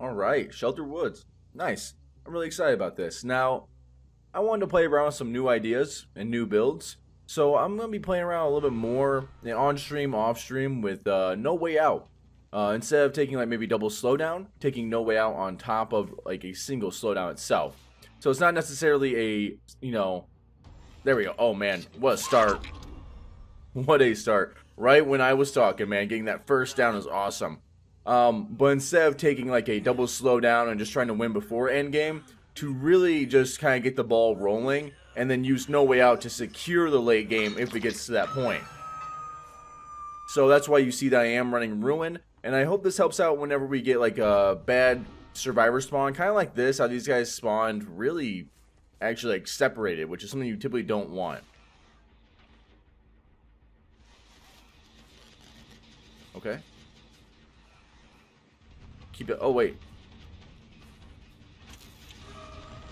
All right, Shelter Woods. Nice. I'm really excited about this. Now, I wanted to play around with some new ideas and new builds. So I'm going to be playing around a little bit more on stream, off stream with uh, No Way Out. Uh, instead of taking like maybe double slowdown, taking No Way Out on top of like a single slowdown itself. So it's not necessarily a, you know, there we go. Oh man, what a start. What a start. Right when I was talking, man, getting that first down is awesome. Um, but instead of taking like a double slowdown and just trying to win before endgame, to really just kind of get the ball rolling and then use no way out to secure the late game if it gets to that point. So that's why you see that I am running Ruin, and I hope this helps out whenever we get like a bad survivor spawn, kind of like this, how these guys spawned really actually like separated, which is something you typically don't want. Okay. Keep it. Oh, wait.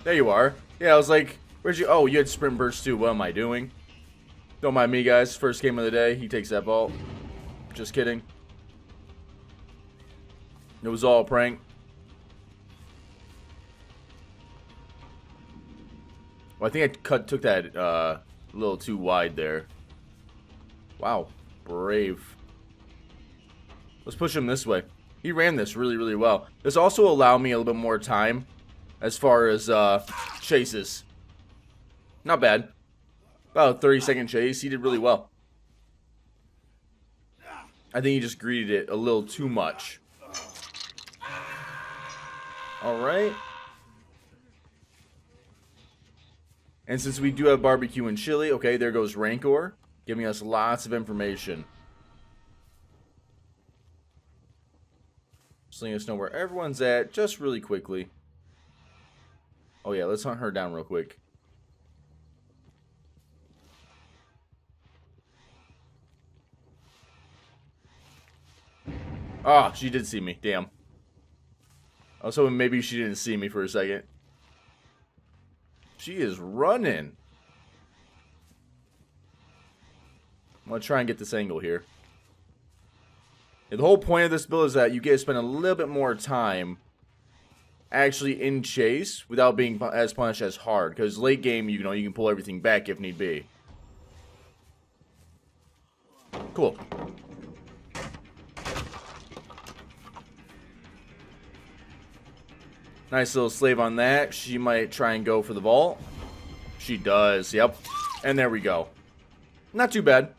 There you are. Yeah, I was like, where'd you... Oh, you had sprint burst too. What am I doing? Don't mind me, guys. First game of the day. He takes that vault. Just kidding. It was all a prank. Well, I think I cut took that uh, a little too wide there. Wow. Brave. Let's push him this way. He ran this really, really well. This also allowed me a little bit more time as far as uh, chases. Not bad. About a 30 second chase. He did really well. I think he just greeted it a little too much. Alright. And since we do have barbecue and chili, okay, there goes Rancor, giving us lots of information. Just letting us know where everyone's at, just really quickly. Oh yeah, let's hunt her down real quick. Ah, oh, she did see me. Damn. I was hoping maybe she didn't see me for a second. She is running. I'm going to try and get this angle here. The whole point of this build is that you get to spend a little bit more time actually in chase without being as punished as hard. Because late game, you know, you can pull everything back if need be. Cool. Nice little slave on that. She might try and go for the vault. She does, yep. And there we go. Not too bad.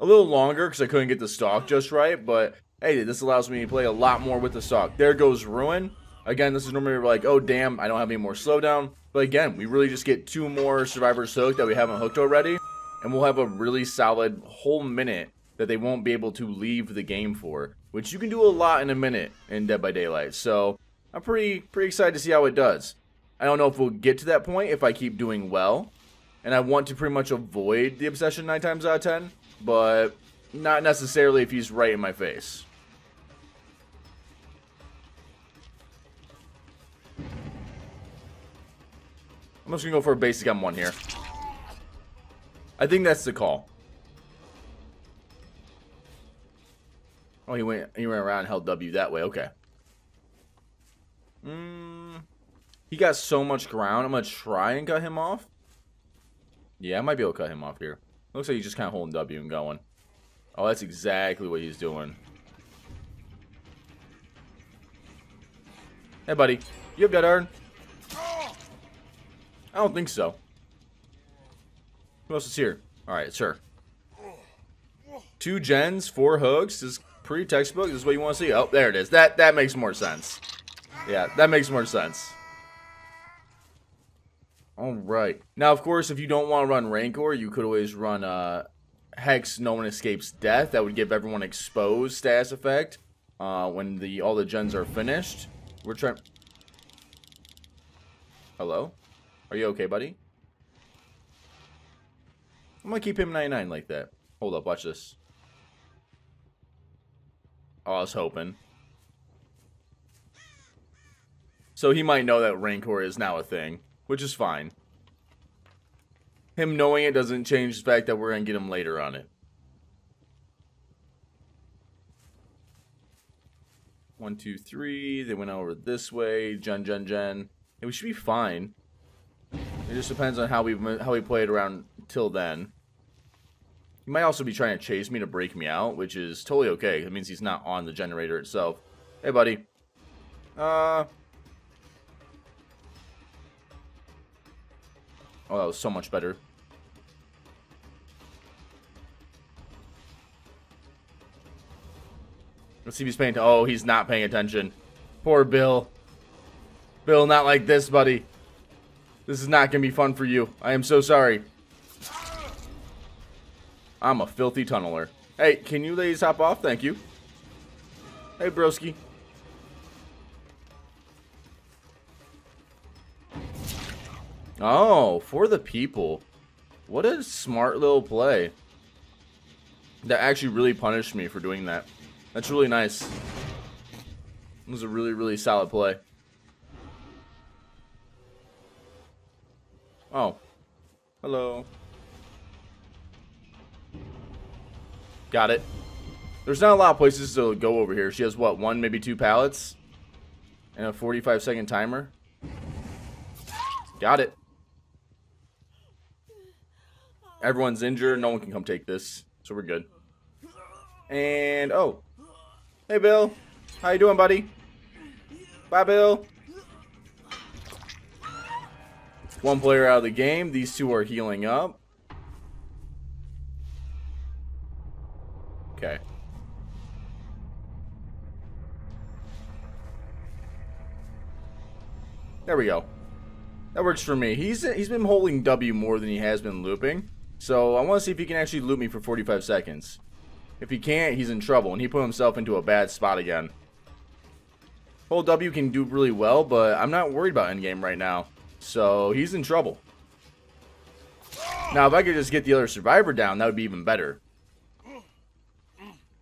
A little longer because I couldn't get the stalk just right, but hey, this allows me to play a lot more with the stalk. There goes Ruin. Again, this is normally like, oh damn, I don't have any more slowdown. But again, we really just get two more survivors hooked that we haven't hooked already. And we'll have a really solid whole minute that they won't be able to leave the game for. Which you can do a lot in a minute in Dead by Daylight. So I'm pretty pretty excited to see how it does. I don't know if we'll get to that point if I keep doing well. And I want to pretty much avoid the Obsession 9 times out of 10. But not necessarily if he's right in my face. I'm just to go for a basic M1 here. I think that's the call. Oh, he went, he went around and held W that way. Okay. Mm, he got so much ground. I'm to try and cut him off. Yeah, I might be able to cut him off here. Looks like he's just kind of holding W and going. Oh, that's exactly what he's doing. Hey, buddy. You have Dead Hard? I don't think so. Who else is here? Alright, sure. Two gens, four hooks. This is pretty textbook. This is what you want to see. Oh, there it is. That that makes more sense. Yeah, that makes more sense. Alright. Now, of course, if you don't want to run Rancor, you could always run uh, Hex No One Escapes Death. That would give everyone exposed status effect uh, when the all the gens are finished. We're trying... Hello? Are you okay, buddy? I'm gonna keep him 99 like that. Hold up, watch this. Oh, I was hoping. So he might know that Rancor is now a thing, which is fine. Him knowing it doesn't change the fact that we're to get him later on it. One, two, three. They went over this way. Gen, gen, gen. Yeah, we should be fine. It just depends on how we how we played around till then. He might also be trying to chase me to break me out, which is totally okay. It means he's not on the generator itself. Hey, buddy. Uh. Oh, that was so much better. Let's see if he's paying. Oh, he's not paying attention. Poor Bill. Bill, not like this, buddy. This is not going to be fun for you. I am so sorry. I'm a filthy tunneler. Hey, can you ladies hop off? Thank you. Hey, broski. Oh, for the people. What a smart little play. That actually really punished me for doing that. That's really nice. It was a really, really solid play. Oh. Hello. Got it. There's not a lot of places to go over here. She has, what, one, maybe two pallets? And a 45 second timer? Got it. Everyone's injured. No one can come take this. So we're good. And, oh. Hey, Bill. How you doing, buddy? Bye, Bill. One player out of the game. These two are healing up. Okay. There we go. That works for me. He's he's been holding W more than he has been looping. So I want to see if he can actually loop me for 45 seconds. If he can't, he's in trouble, and he put himself into a bad spot again. Hold W can do really well, but I'm not worried about endgame right now. So he's in trouble. Now, if I could just get the other survivor down, that would be even better.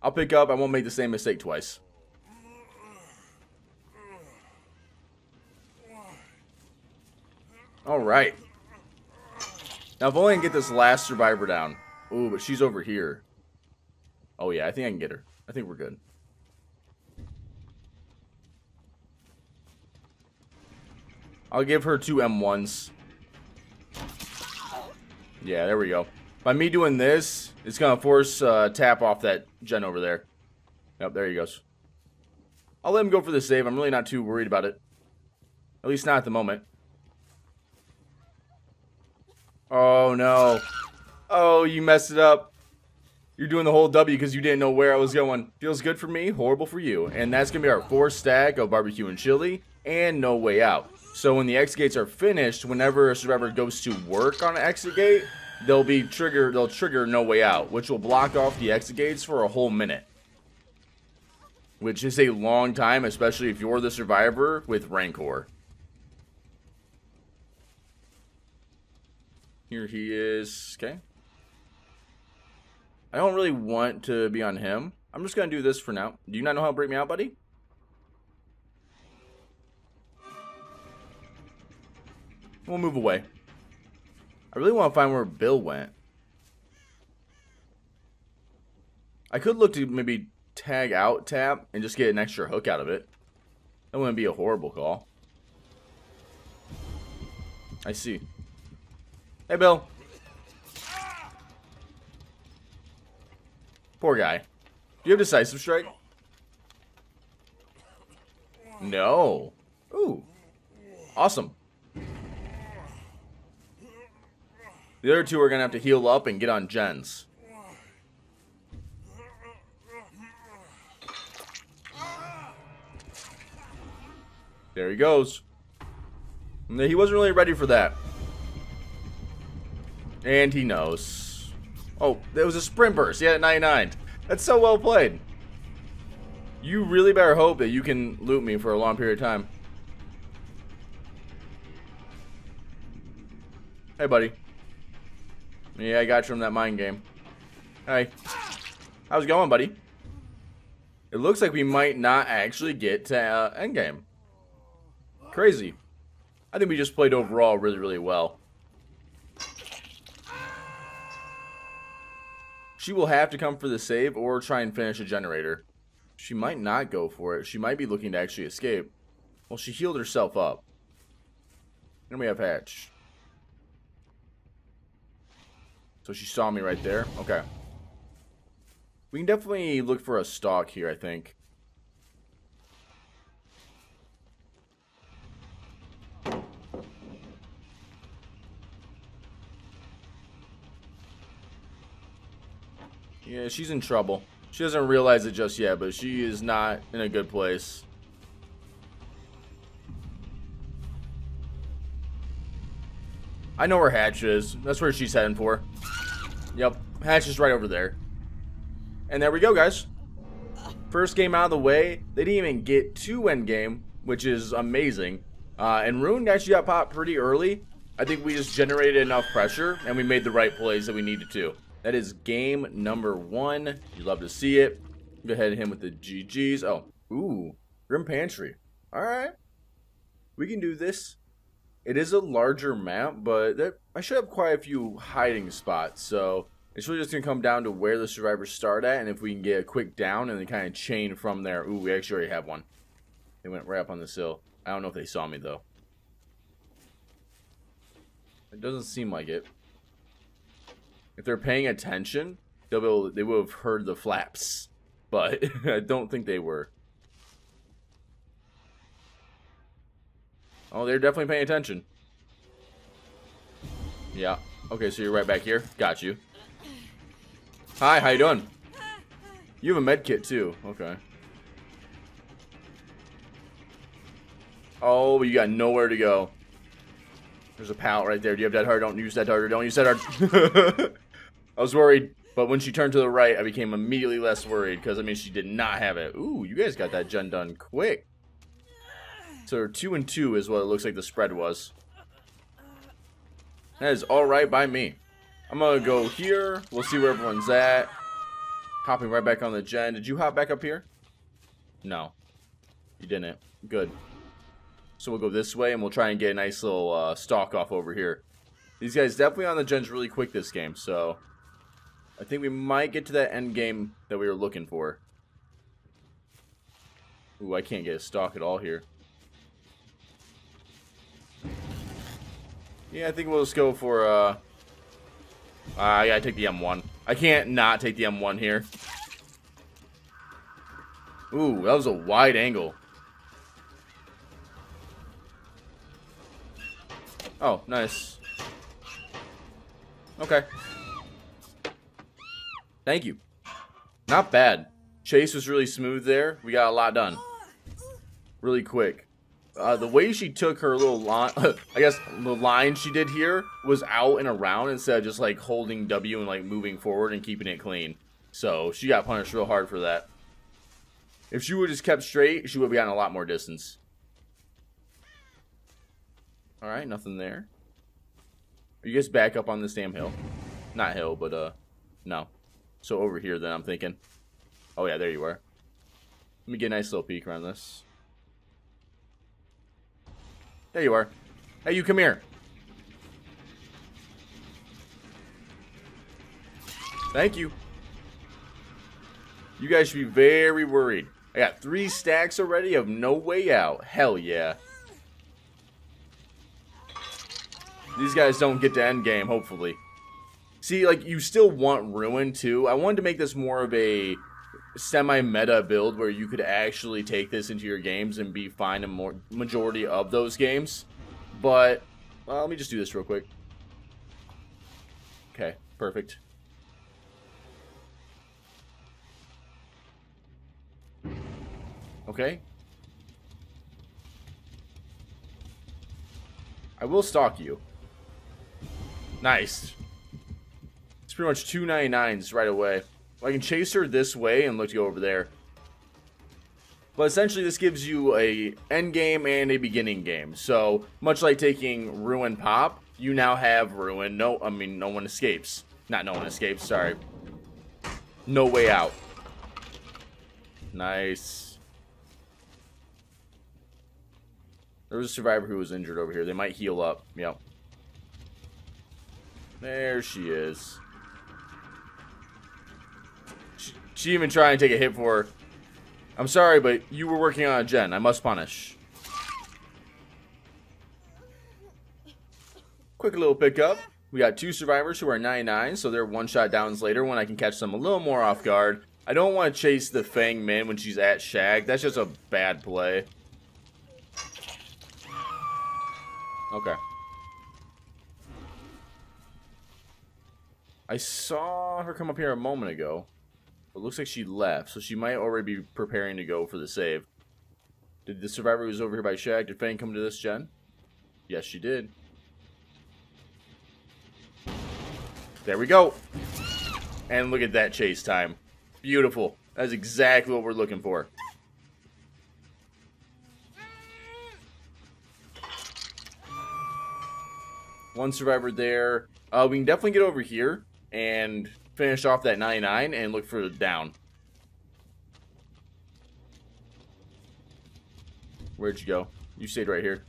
I'll pick up. I won't make the same mistake twice. All right. Now, if only I can get this last survivor down. Ooh, but she's over here. Oh, yeah, I think I can get her. I think we're good. I'll give her two M1s. Yeah, there we go. By me doing this, it's going to force uh, Tapp off that gen over there. Yep, there he goes. I'll let him go for the save. I'm really not too worried about it. At least not at the moment. Oh, no. Oh, you messed it up. You're doing the whole W because you didn't know where I was going. Feels good for me, horrible for you. And that's going to be our fourth stack of barbecue and chili and no way out. So when the exit gates are finished, whenever a survivor goes to work on an exit gate, they'll be triggered. They'll trigger no way out, which will block off the exit gates for a whole minute, which is a long time, especially if you're the survivor with Rancor. Here he is. Okay. I don't really want to be on him. I'm just going to do this for now. Do you not know how to break me out, buddy? We'll move away. I really want to find where Bill went. I could look to maybe tag out Tapp and just get an extra hook out of it. That wouldn't be a horrible call. I see. Hey, Bill. Poor guy. Do you have decisive strike? No. Ooh. Awesome. The other two are going to have to heal up and get on gens. There he goes. He wasn't really ready for that. And he knows. Oh, there was a sprint burst. Yeah, at 99. That's so well played. You really better hope that you can loot me for a long period of time. Hey, buddy. Yeah, I got you from that mind game. Hey. How's it going, buddy? It looks like we might not actually get to uh, endgame. Crazy. I think we just played overall really, really well. She will have to come for the save or try and finish a generator. She might not go for it. She might be looking to actually escape. Well, she healed herself up. Then we have Hatch. So she saw me right there. Okay. We can definitely look for a stalk here, I think. Yeah, she's in trouble. She doesn't realize it just yet, but she is not in a good place. I know where Hatch is. That's where she's heading for. Yep, Hatch is right over there. And there we go, guys. First game out of the way. They didn't even get to endgame, which is amazing. Uh, and Ruin actually got popped pretty early. I think we just generated enough pressure, and we made the right plays that we needed to. That is game number one. You love to see it. Go ahead and hit him with the GGs. Oh, ooh, Grim Pantry. All right. We can do this. It is a larger map, but there, I should have quite a few hiding spots. So it's really just going to come down to where the survivors start at and if we can get a quick down and then kind of chain from there. Ooh, we actually already have one. They went right up on the sill. I don't know if they saw me, though. It doesn't seem like it. If they're paying attention, they'll be able, they would have heard the flaps. But I don't think they were. Oh, they're definitely paying attention. Yeah. Okay, so you're right back here. Got you. Hi, how you doing? You have a med kit too. Okay. Oh, you got nowhere to go. There's a pallet right there. Do you have dead hard? Don't use that hard. Don't use that hard. I was worried, but when she turned to the right, I became immediately less worried because I mean she did not have it. Ooh, you guys got that gen done quick. So two and two is what it looks like the spread was. That is alright by me. I'm gonna go here. We'll see where everyone's at. Hopping right back on the gen. Did you hop back up here? No. You didn't. Good. So we'll go this way and we'll try and get a nice little uh, stalk off over here. These guys definitely on the gens really quick this game, so I think we might get to that end game that we were looking for. Ooh, I can't get a stalk at all here. Yeah, I think we'll just go for, uh... Uh, yeah, I take the M1. I can't not take the M1 here. Ooh, that was a wide angle. Oh, nice. Okay. Thank you. Not bad. Chase was really smooth there. We got a lot done. Really quick. Uh, the way she took her little line, I guess the line she did here was out and around instead of just like holding W and like moving forward and keeping it clean. So she got punished real hard for that. If she would have just kept straight, she would have gotten a lot more distance. Alright, nothing there. You guys back up on this damn hill? Not hill, but uh, no. So over here then, I'm thinking. Oh yeah, there you are. Let me get a nice little peek around this. There you are. Hey, you come here. Thank you. You guys should be very worried. I got three stacks already of no way out. Hell yeah. These guys don't get to end game, hopefully. See, like, you still want Ruin, too. I wanted to make this more of a semi-meta build where you could actually take this into your games and be fine in more majority of those games. But well, let me just do this real quick. Okay, perfect. Okay. I will stalk you. Nice. It's pretty much two ninety nines right away. I can chase her this way and look to go over there. But essentially this gives you a end game and a beginning game. So much like taking Ruin Pop, you now have Ruin. No, I mean no one escapes. Not no one escapes, sorry. No way out. Nice. There was a survivor who was injured over here. They might heal up. Yep. There she is. She even tried and take a hit for her. I'm sorry, but you were working on a gen. I must punish. Quick little pickup. We got two survivors who are 99, so they're one-shot downs later when I can catch them a little more off guard. I don't want to chase the Feng Min when she's at Shack. That's just a bad play. Okay. I saw her come up here a moment ago. It looks like she left, so she might already be preparing to go for the save. Did the survivor who was over here by Shack, did Feng come to this gen? Yes, she did. There we go. And look at that chase time. Beautiful. That's exactly what we're looking for. One survivor there. Uh, we can definitely get over here and finish off that 99 and look for the down. Where'd you go? You stayed right here.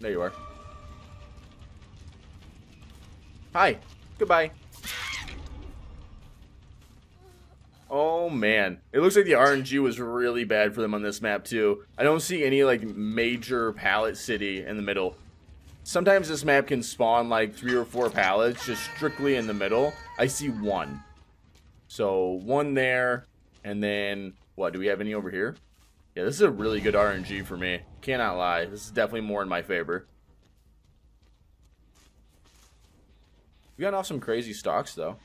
There you are. Hi. Goodbye. Oh man, it looks like the RNG was really bad for them on this map too. I don't see any like major pallet city in the middle. Sometimes this map can spawn like three or four pallets just strictly in the middle. I see one. So one there, and then what? Do we have any over here? Yeah, this is a really good RNG for me. Cannot lie. This is definitely more in my favor. We got off some crazy stalks though.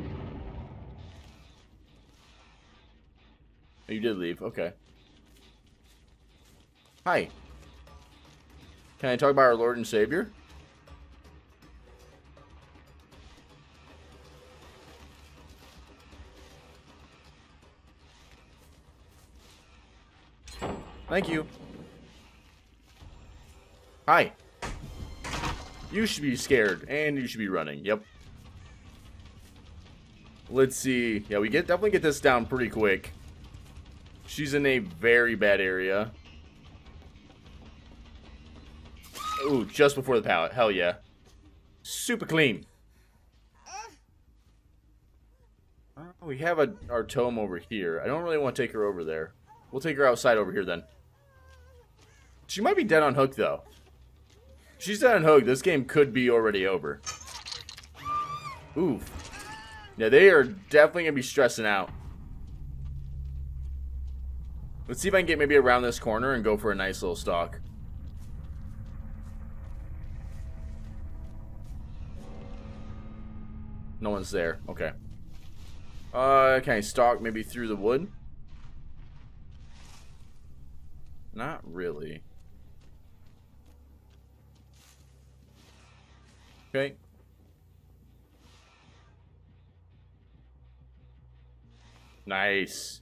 Oh, you did leave. Okay. Hi. Can I talk about our Lord and Savior? Thank you. Hi. You should be scared, and you should be running. Yep. Let's see. Yeah, we get definitely get this down pretty quick. She's in a very bad area. Ooh, just before the pallet. Hell yeah. Super clean. Oh, we have a, our tome over here. I don't really want to take her over there. We'll take her outside over here then. She might be dead on hook though. She's dead on hook. This game could be already over. Ooh. Yeah, they are definitely going to be stressing out. Let's see if I can get maybe around this corner and go for a nice little stalk. No one's there. Okay. Uh, can I stalk maybe through the wood? Not really. Okay. Nice.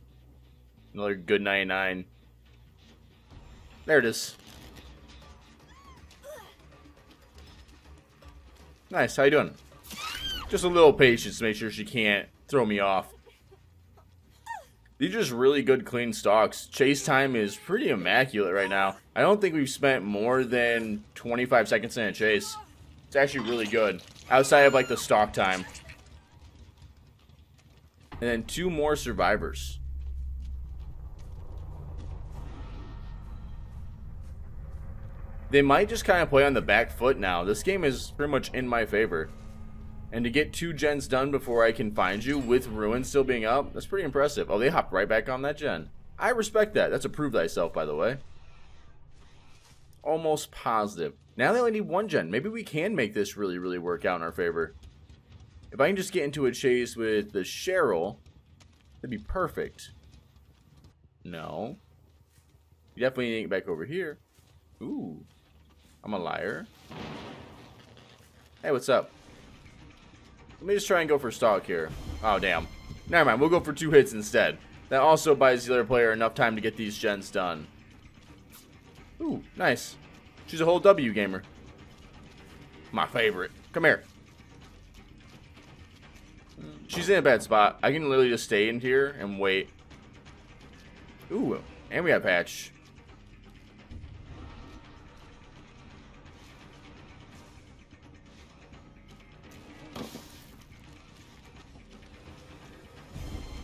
Another good 99. There it is. Nice, how you doing? Just a little patience to make sure she can't throw me off. These are just really good clean stalks. Chase time is pretty immaculate right now. I don't think we've spent more than 25 seconds in a chase. It's actually really good. Outside of like the stalk time. And then two more survivors. They might just kind of play on the back foot now. This game is pretty much in my favor. And to get two gens done before I can find you with Ruin still being up, that's pretty impressive. Oh, they hopped right back on that gen. I respect that. That's a prove thyself, by the way. Almost positive. Now they only need one gen. Maybe we can make this really, really work out in our favor. If I can just get into a chase with the Cheryl, that'd be perfect. No. You definitely need to get back over here. Ooh. I'm a liar. Hey, what's up? Let me just try and go for stalk here. Oh, damn. Never mind, we'll go for two hits instead. That also buys the other player enough time to get these gens done. Ooh, nice. She's a whole W gamer. My favorite. Come here. She's in a bad spot. I can literally just stay in here and wait. Ooh, and we have patch.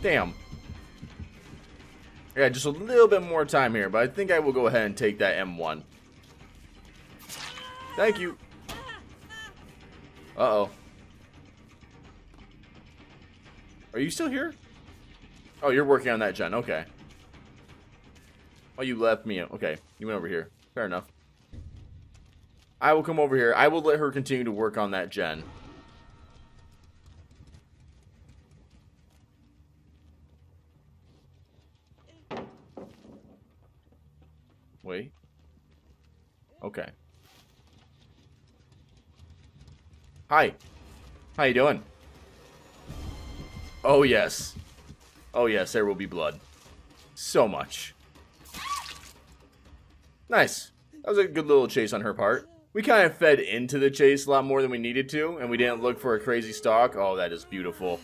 Damn. Yeah, just a little bit more time here, but I think I will go ahead and take that M1. Thank you. Uh-oh. Are you still here? Oh, you're working on that gen. Okay. Oh, you left me. Okay, you went over here. Fair enough. I will come over here. I will let her continue to work on that gen. Wait. Okay. Hi. How you doing? Oh, yes. Oh, yes, there will be blood. So much. Nice. That was a good little chase on her part. We kind of fed into the chase a lot more than we needed to, and we didn't look for a crazy stalk. Oh, that is beautiful.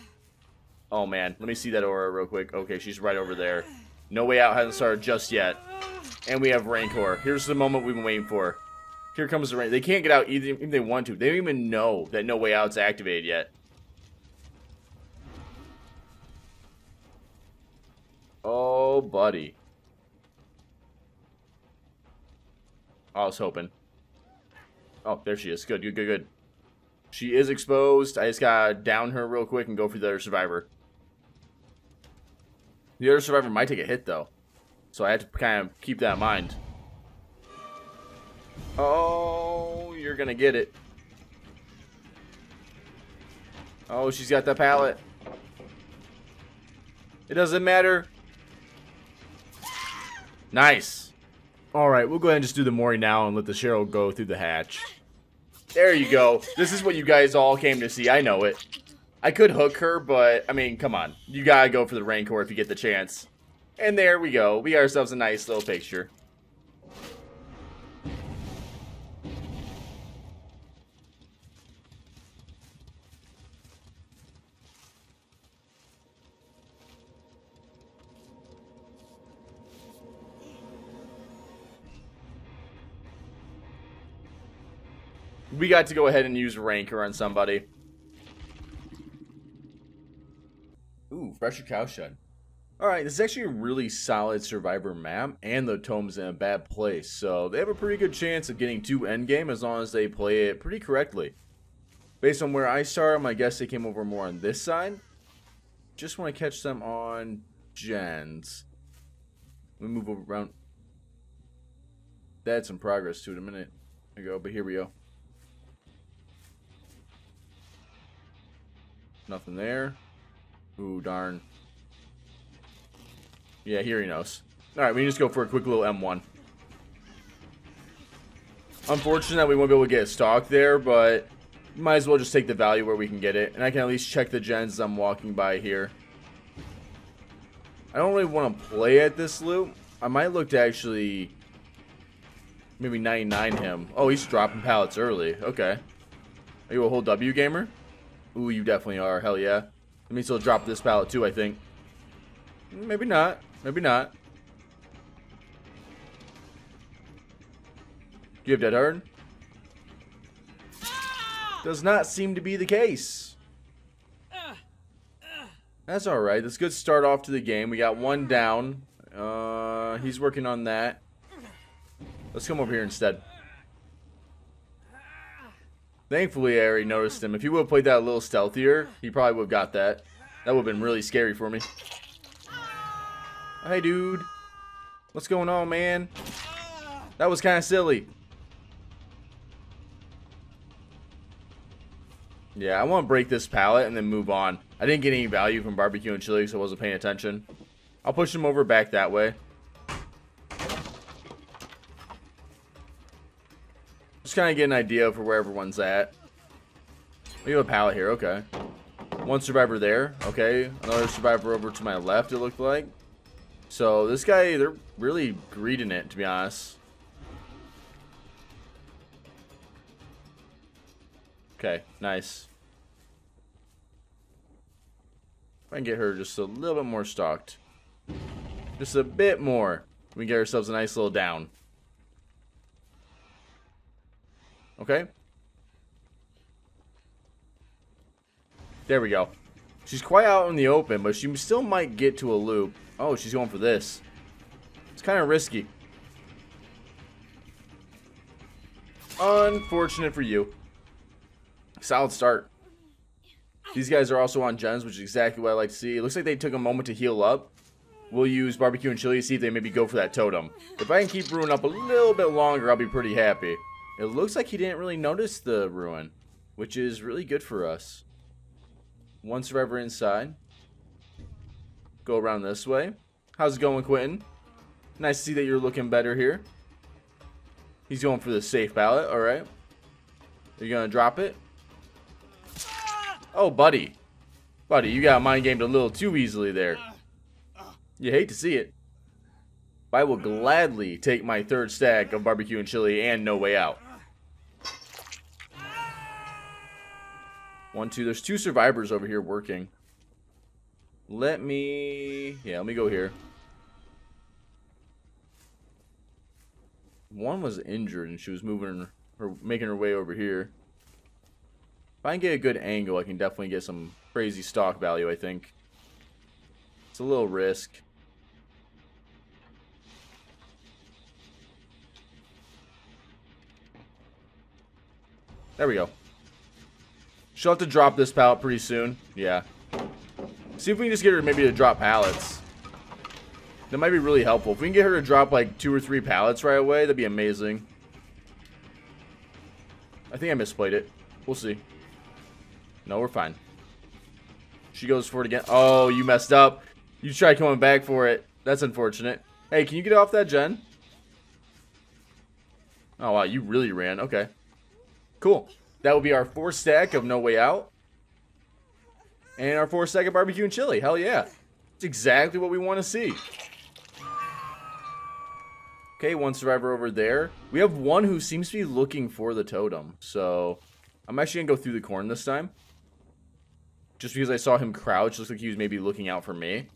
Oh, man. Let me see that aura real quick. Okay, she's right over there. No Way Out hasn't started just yet. And we have Rancor. Here's the moment we've been waiting for. Here comes the rain. They can't get out even if they want to. They don't even know that No Way Out's activated yet. Oh, buddy. I was hoping. Oh, there she is. Good, good, good, good. She is exposed. I just gotta down her real quick and go for the other survivor. The other survivor might take a hit, though. So I have to kind of keep that in mind. Oh, you're gonna get it. Oh, she's got the pallet. It doesn't matter. Nice. Alright, we'll go ahead and just do the Mori now and let the Cheryl go through the hatch. There you go. This is what you guys all came to see. I know it. I could hook her, but, I mean, come on. You gotta go for the Rancor if you get the chance. And there we go. We got ourselves a nice little picture. we got to go ahead and use Rancor on somebody. Ooh, Fractured Cowshed. Alright, this is actually a really solid Survivor map, and the tome's in a bad place, so they have a pretty good chance of getting to endgame as long as they play it pretty correctly. Based on where I started, I guess they came over more on this side. Just want to catch them on gens. Let me move around. That's some progress to it a minute ago, but here we go. Nothing there. Ooh, darn. Yeah, here he knows. Alright, we just go for a quick little M1. Unfortunate that we won't be able to get a stalk there, but might as well just take the value where we can get it. And I can at least check the gens as I'm walking by here. I don't really want to play at this loop. I might look to actually maybe 99 him. Oh, he's dropping pallets early. Okay. Are you a whole W gamer? Ooh, you definitely are. Hell yeah. Let me still drop this pallet too, I think. Maybe not. Maybe not. Do you have Dead Hard? Does not seem to be the case. That's alright. That's a good start off to the game. We got one down. Uh, he's working on that. Let's come over here instead. Thankfully, I already noticed him. If he would have played that a little stealthier, he probably would have got that. That would have been really scary for me. Hey, dude. What's going on, man? That was kind of silly. Yeah, I want to break this pallet and then move on. I didn't get any value from barbecue and chili, so I wasn't paying attention. I'll push him over back that way. Just kind of get an idea for where everyone's at. We have a pallet here, okay. One survivor there, okay. Another survivor over to my left, it looked like. So this guy, they're really greeting it, to be honest. Okay, nice. If I can get her just a little bit more stalked. Just a bit more. We get ourselves a nice little down. Okay. There we go. She's quite out in the open, but she still might get to a loop. Oh, she's going for this. It's kind of risky. Unfortunate for you. Solid start. These guys are also on gens, which is exactly what I like to see. It looks like they took a moment to heal up. We'll use barbecue and chili to see if they maybe go for that totem. If I can keep Ruin up a little bit longer, I'll be pretty happy. It looks like he didn't really notice the Ruin, which is really good for us. One survivor inside. Go around this way. How's it going, Quentin? Nice to see that you're looking better here. He's going for the safe pallet, alright. Are you going to drop it? Oh, buddy. Buddy, you got mind gamed a little too easily there. You hate to see it. I will gladly take my third stack of barbecue and chili and no way out. One, two. There's two survivors over here working. Let me... Yeah, let me go here. One was injured and she was moving or making her way over here. If I can get a good angle, I can definitely get some crazy stalk value, I think. It's a little risk. There we go. She'll have to drop this pallet pretty soon. Yeah. See if we can just get her maybe to drop pallets. That might be really helpful. If we can get her to drop like two or three pallets right away, that'd be amazing. I think I misplayed it. We'll see. No, we're fine. She goes for it again. Oh, you messed up. You tried coming back for it. That's unfortunate. Hey, can you get off that gen? Oh, wow. You really ran. Okay. Cool. That will be our fourth stack of No Way Out. And our four second barbecue and chili. Hell yeah. It's exactly what we want to see. Okay, one survivor over there. We have one who seems to be looking for the totem. So, I'm actually going to go through the corn this time. Just because I saw him crouch, looks like he was maybe looking out for me.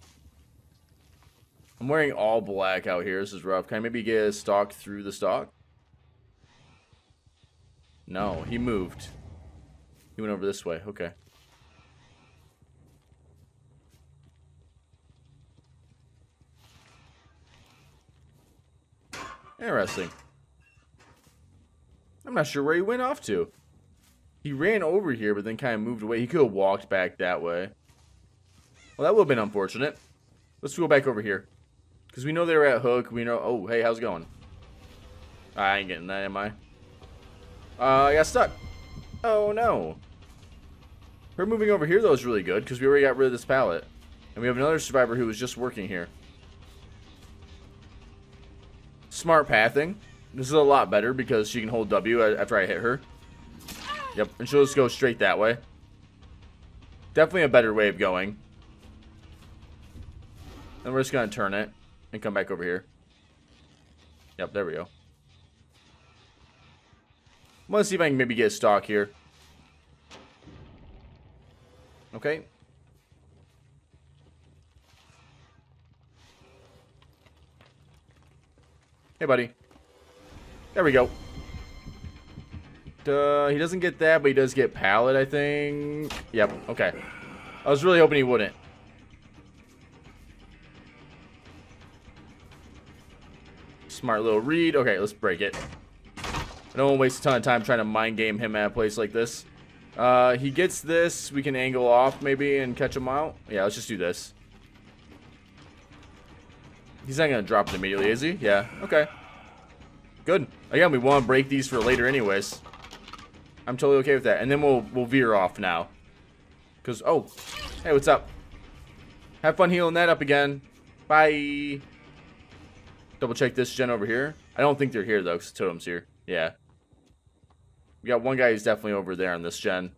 I'm wearing all black out here. This is rough. Can I maybe get a stalk through the stalk? No, he moved. He went over this way. Okay. Interesting. I'm not sure where he went off to. He ran over here, but then kind of moved away. He could have walked back that way. Well, that would have been unfortunate. Let's go back over here. Because we know they were at Hook. We know... Oh, hey, how's it going? I ain't getting that, am I? Uh, I got stuck. Oh, no. Her moving over here, though, is really good. Because we already got rid of this pallet. And we have another survivor who was just working here. Smart pathing. This is a lot better because she can hold W after I hit her. Yep, and she'll just go straight that way. Definitely a better way of going. And we're just going to turn it and come back over here. Yep, there we go. I'm going to see if I can maybe get a stalk here. Okay. Hey, buddy. There we go. Duh, he doesn't get that, but he does get pallet, I think. Yep, okay. I was really hoping he wouldn't. Smart little read. Okay, let's break it. I don't want to waste a ton of time trying to mind game him at a place like this. Uh, he gets this. We can angle off maybe and catch him out. Yeah, let's just do this. He's not to drop it immediately, is he? Yeah, okay. Good. Again, we want to break these for later anyways. I'm totally okay with that. And then we'll we'll veer off now. Because, oh, hey, what's up? Have fun healing that up again. Bye. Double check this gen over here. I don't think they're here, though, because Totem's here. Yeah. We got one guy who's definitely over there on this gen.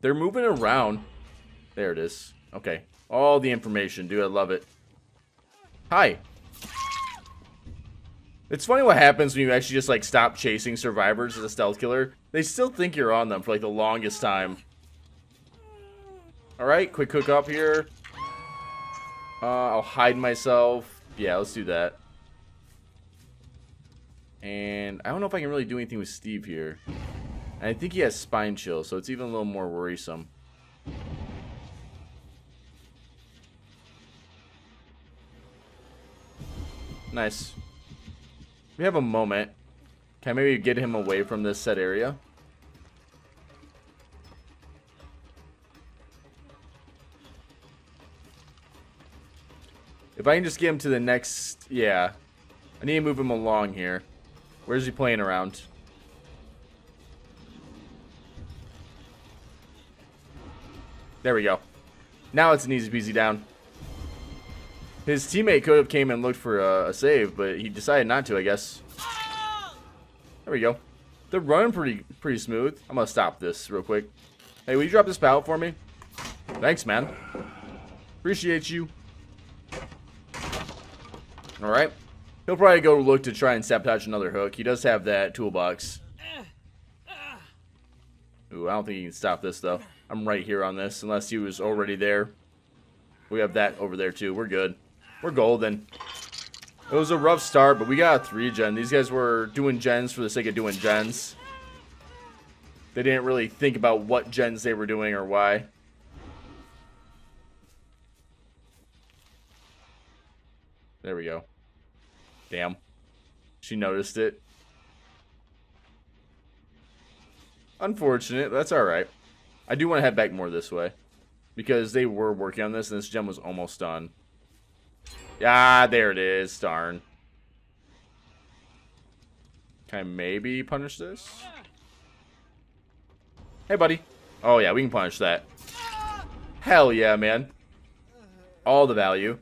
They're moving around. There it is. Okay. All the information, dude. I love it. Hi. It's funny what happens when you actually just like stop chasing survivors as a stealth killer. They still think you're on them for like the longest time. Alright, quick cook up here. Uh, I'll hide myself. Yeah, let's do that. And I don't know if I can really do anything with Steve here. And I think he has spine chill, so it's even a little more worrisome. Nice. We have a moment. Can maybe get him away from this set area? If I can just get him to the next... Yeah. I need to move him along here. Where's he playing around? There we go. Now it's an easy peasy down. His teammate could have came and looked for a, a, save, but he decided not to, I guess. There we go. They're running pretty pretty smooth. I'm gonna stop this real quick. Hey, will you drop this pallet for me? Thanks, man. Appreciate you. Alright. He'll probably go look to try and sabotage another hook. He does have that toolbox. Ooh, I don't think he can stop this, though. I'm right here on this, unless he was already there. We have that over there, too. We're good. We're golden. It was a rough start, but we got a 3-gen. These guys were doing gens for the sake of doing gens. They didn't really think about what gens they were doing or why. There we go. Damn. She noticed it. Unfortunate. That's alright. I do want to head back more this way. Because they were working on this, and this gen was almost done. Yeah, there it is. Darn. Can I maybe punish this? Hey, buddy. Oh, yeah, we can punish that. Hell yeah, man. All the value.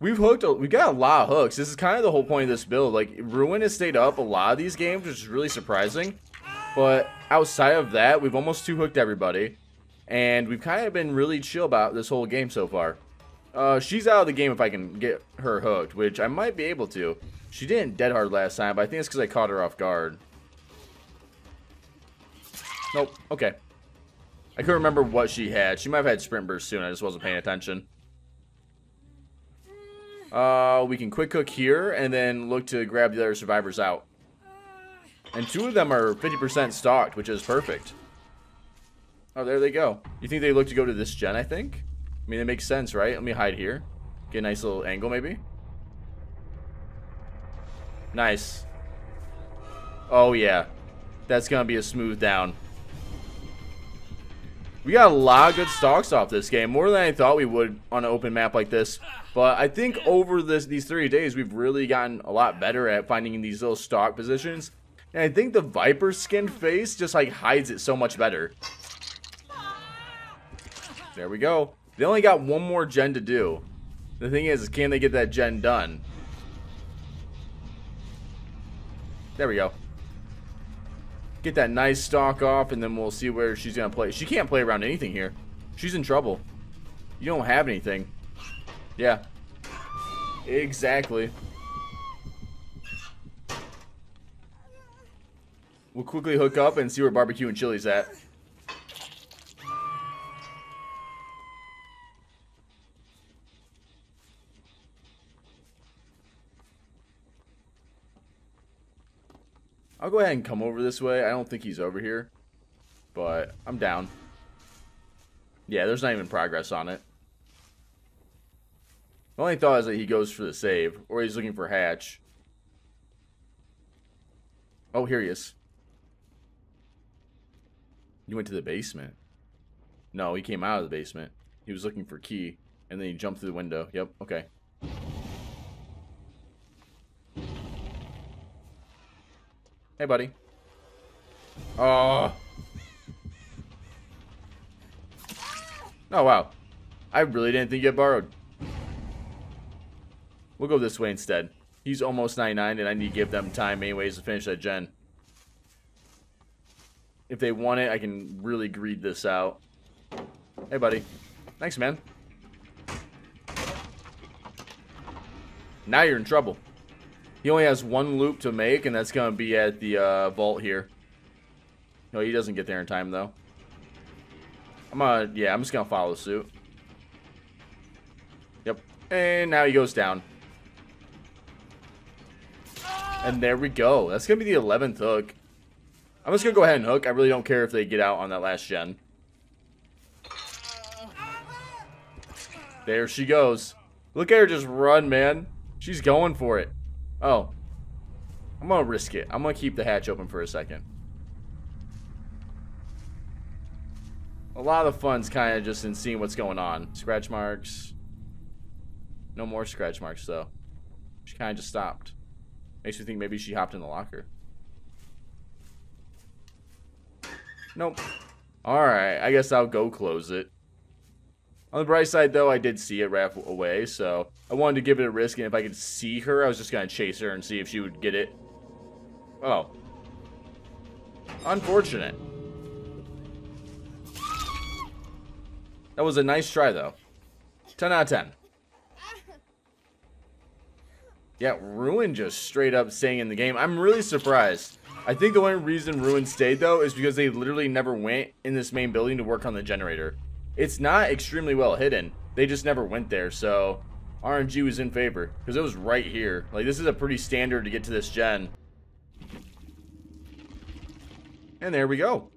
We've hooked, a, we've got a lot of hooks. This is kind of the whole point of this build. Like, Ruin has stayed up a lot of these games, which is really surprising. But outside of that, we've almost two-hooked everybody. And we've kind of been really chill about this whole game so far. Uh, she's out of the game if I can get her hooked, which I might be able to. She didn't dead hard last time, but I think it's because I caught her off guard. Nope. Okay. I couldn't remember what she had. She might have had sprint burst soon. I just wasn't paying attention. Uh, we can quick cook here and then look to grab the other survivors out. And two of them are 50% stalked, which is perfect. Oh, there they go. You think they look to go to this gen, I think? I mean, it makes sense, right? Let me hide here. Get a nice little angle, maybe. Nice. Oh, yeah. That's going to be a smooth down. We got a lot of good stalks off this game. More than I thought we would on an open map like this. But I think over this these three days, we've really gotten a lot better at finding these little stalk positions. And I think the Viper skin face just like hides it so much better. There we go. They only got one more gen to do. The thing is, can they get that gen done? There we go. Get that nice stalk off, and then we'll see where she's going to play. She can't play around anything here. She's in trouble. You don't have anything. Yeah. Exactly. We'll quickly hook up and see where barbecue and chili's at. I'll go ahead and come over this way. I don't think he's over here. But I'm down. Yeah, there's not even progress on it. The only thought is that he goes for the save. Or he's looking for Hatch. Oh, here he is. He went to the basement. No, he came out of the basement. He was looking for key. And then he jumped through the window. Yep, okay. Hey, buddy. Oh. Oh, wow. I really didn't think you borrowed. We'll go this way instead. He's almost 99, and I need to give them time anyways to finish that gen. If they want it, I can really greed this out. Hey, buddy. Thanks, man. Now you're in trouble. He only has one loop to make, and that's going to be at the uh, vault here. No, he doesn't get there in time, though. I'm gonna, yeah, I'm just going to follow suit. Yep. And now he goes down. And there we go. That's going to be the 11th hook. I'm just going to go ahead and hook. I really don't care if they get out on that last gen. There she goes. Look at her just run, man. She's going for it. Oh. I'm to risk it. I'm to keep the hatch open for a second. A lot of the fun's kind of just in seeing what's going on. Scratch marks. No more scratch marks, though. She kind of just stopped. Makes me think maybe she hopped in the locker. Nope. Alright, I guess I'll go close it. On the bright side, though, I did see it right away, so I wanted to give it a risk, and if I could see her, I was just going to chase her and see if she would get it. Oh. Unfortunate. That was a nice try, though. 10 out of 10. Yeah, Ruin just straight up staying in the game. I'm really surprised. I think the only reason Ruin stayed, though, is because they literally never went in this main building to work on the generator. It's not extremely well hidden. They just never went there, so RNG was in favor. Because it was right here. Like, this is a pretty standard to get to this gen. And there we go.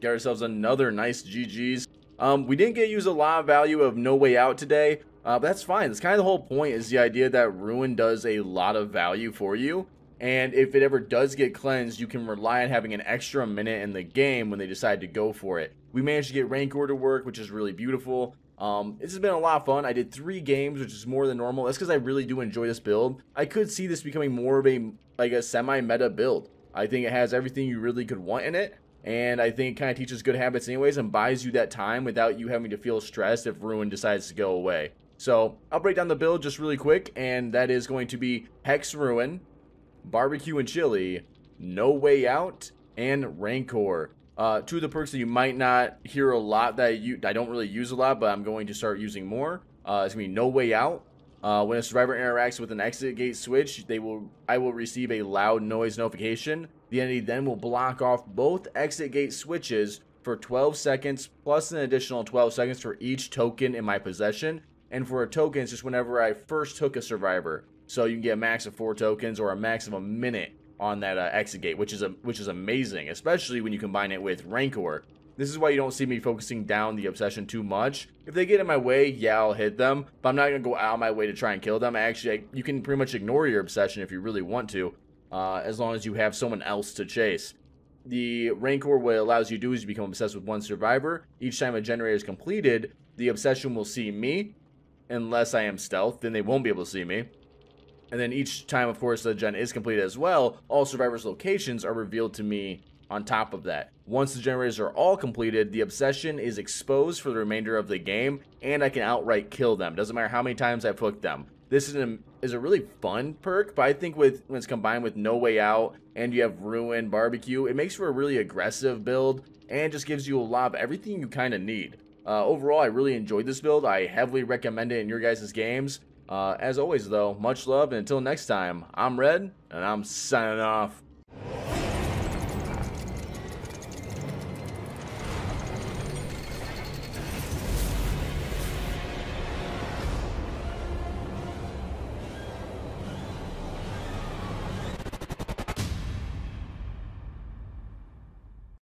Got ourselves another nice GG's. Um, we didn't get use a lot of value of No Way Out today. Uh, that's fine. That's kind of the whole point is the idea that Ruin does a lot of value for you. And if it ever does get cleansed, you can rely on having an extra minute in the game when they decide to go for it. We managed to get Rancor to work, which is really beautiful. Um, this has been a lot of fun. I did three games, which is more than normal. That's because I really do enjoy this build. I could see this becoming more of a like a semi-meta build. I think it has everything you really could want in it. And I think it kind of teaches good habits anyways and buys you that time without you having to feel stressed if Ruin decides to go away. So I'll break down the build just really quick, and that is going to be Hex Ruin, Barbecue and Chili, No Way Out, and Rancor. Uh, two of the perks that you might not hear a lot that you I don't really use a lot, but I'm going to start using more. Uh, it's gonna be No Way Out. Uh, when a survivor interacts with an exit gate switch, they will I will receive a loud noise notification. The entity then will block off both exit gate switches for 12 seconds, plus an additional 12 seconds for each token in my possession. And for a token, it's just whenever I first took a survivor. So you can get a max of four tokens or a max of a minute on that uh, exit gate, which is a which is amazing, especially when you combine it with Rancor. This is why you don't see me focusing down the obsession too much. If they get in my way, yeah, I'll hit them, but I'm not gonna go out of my way to try and kill them. Actually, I, you can pretty much ignore your obsession if you really want to, uh, as long as you have someone else to chase. The Rancor, what it allows you to do is you become obsessed with one survivor. Each time a generator is completed, the obsession will see me, unless I am stealth, then they won't be able to see me. And then each time, of course, the gen is completed as well, all survivors' locations are revealed to me on top of that. Once the generators are all completed, the obsession is exposed for the remainder of the game, and I can outright kill them. Doesn't matter how many times I've hooked them. This is a, is a really fun perk, but I think with when it's combined with No Way Out and you have Ruin Barbecue, it makes for a really aggressive build and just gives you a lot of everything you kind of need. Uh, overall, I really enjoyed this build. I heavily recommend it in your guys' games. Uh, as always, though, much love, and until next time, I'm Red, and I'm signing off.